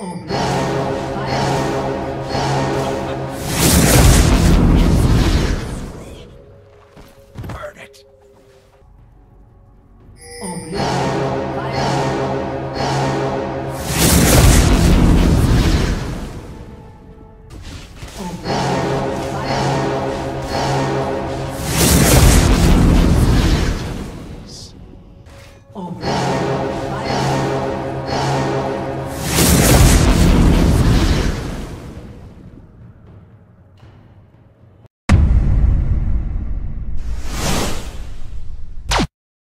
Oh.